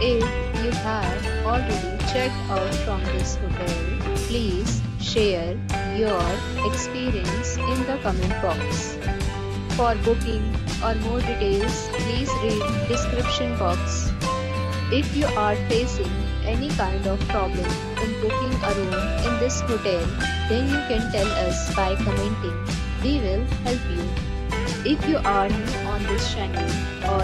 If you have already checked out from this hotel, please share your experience in the comment box. For booking or more details, please read description box. If you are facing any kind of problem in booking a room in this hotel, then you can tell us by commenting. We will help you. If you are new on this channel